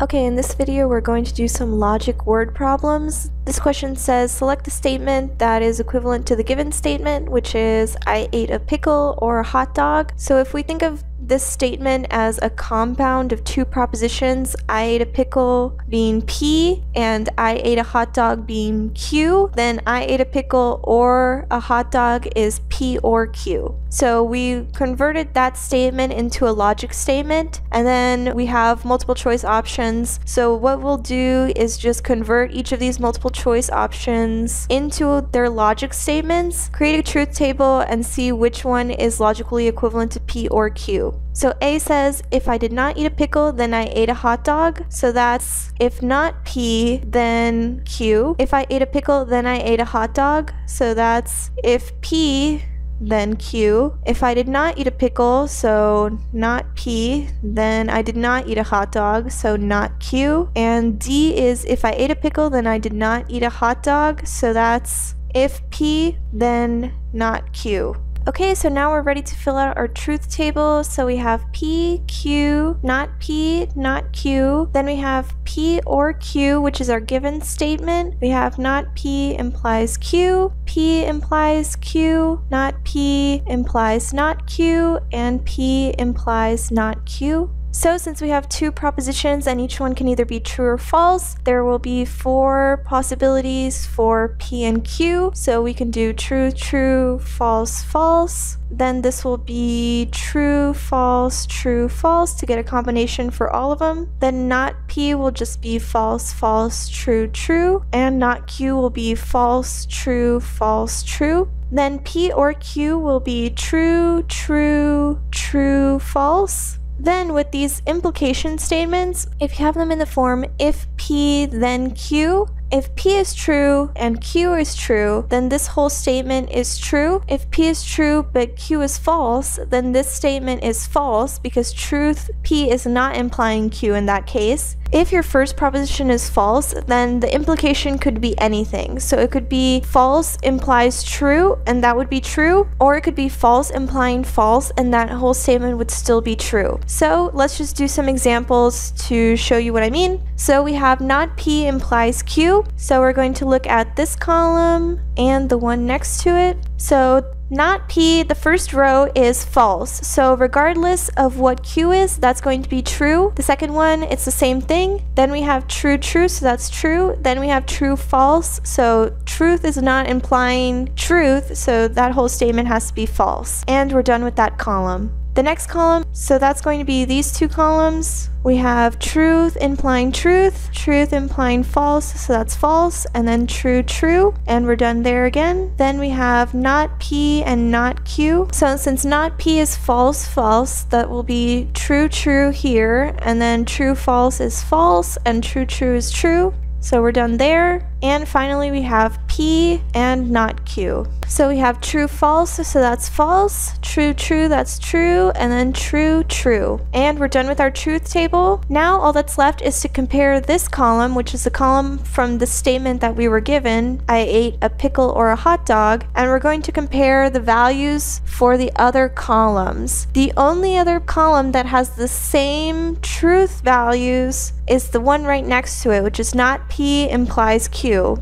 Okay, in this video we're going to do some logic word problems. This question says select a statement that is equivalent to the given statement, which is I ate a pickle or a hot dog. So if we think of this statement as a compound of two propositions, I ate a pickle being P and I ate a hot dog being Q, then I ate a pickle or a hot dog is P or Q. So we converted that statement into a logic statement and then we have multiple choice options. So what we'll do is just convert each of these multiple choice options into their logic statements, create a truth table and see which one is logically equivalent to P or Q. So A says, if I did not eat a pickle, then I ate a hot dog. So that's if not P, then Q. If I ate a pickle, then I ate a hot dog. So that's if P, then Q. If I did not eat a pickle, so not P, then I did not eat a hot dog, so not Q. And D is if I ate a pickle, then I did not eat a hot dog, so that's if P, then not Q. Okay, so now we're ready to fill out our truth table. So we have P, Q, not P, not Q. Then we have P or Q, which is our given statement. We have not P implies Q, P implies Q, not P implies not Q, and P implies not Q. So since we have two propositions and each one can either be true or false, there will be four possibilities for P and Q. So we can do true, true, false, false. Then this will be true, false, true, false to get a combination for all of them. Then not P will just be false, false, true, true. And not Q will be false, true, false, true. Then P or Q will be true, true, true, false. Then with these implication statements, if you have them in the form if P then Q, if P is true and Q is true, then this whole statement is true. If P is true but Q is false, then this statement is false because truth P is not implying Q in that case. If your first proposition is false, then the implication could be anything. So it could be false implies true, and that would be true, or it could be false implying false, and that whole statement would still be true. So let's just do some examples to show you what I mean. So we have not P implies Q. So we're going to look at this column and the one next to it. So not P, the first row is false. So regardless of what Q is, that's going to be true. The second one, it's the same thing. Then we have true, true, so that's true. Then we have true, false. So truth is not implying truth, so that whole statement has to be false. And we're done with that column. The next column, so that's going to be these two columns. We have truth implying truth, truth implying false, so that's false, and then true, true, and we're done there again. Then we have not P and not Q. So since not P is false, false, that will be true, true here, and then true, false is false, and true, true is true. So we're done there. And finally we have P and not Q. So we have true false, so that's false, true true, that's true, and then true true. And we're done with our truth table. Now all that's left is to compare this column, which is the column from the statement that we were given, I ate a pickle or a hot dog, and we're going to compare the values for the other columns. The only other column that has the same truth values is the one right next to it, which is not P implies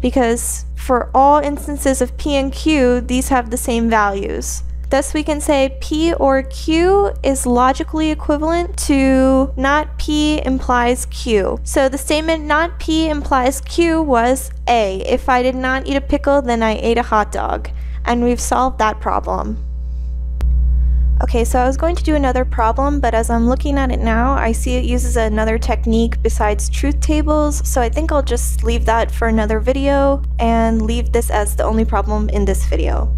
Because for all instances of P and Q, these have the same values. Thus, we can say P or Q is logically equivalent to not P implies Q. So the statement not P implies Q was A. If I did not eat a pickle, then I ate a hot dog. And we've solved that problem. Okay, so I was going to do another problem, but as I'm looking at it now, I see it uses another technique besides truth tables, so I think I'll just leave that for another video and leave this as the only problem in this video.